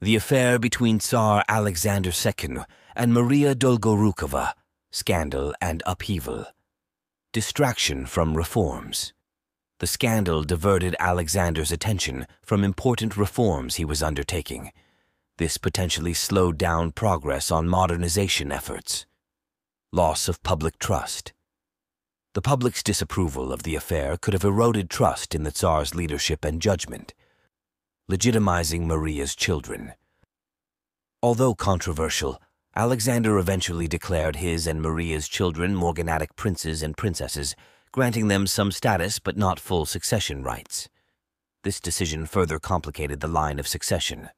The affair between Tsar Alexander II and Maria Dolgorukova, scandal and upheaval. Distraction from reforms. The scandal diverted Alexander's attention from important reforms he was undertaking. This potentially slowed down progress on modernization efforts. Loss of public trust. The public's disapproval of the affair could have eroded trust in the Tsar's leadership and judgment, legitimizing Maria's children. Although controversial, Alexander eventually declared his and Maria's children morganatic princes and princesses, granting them some status but not full succession rights. This decision further complicated the line of succession.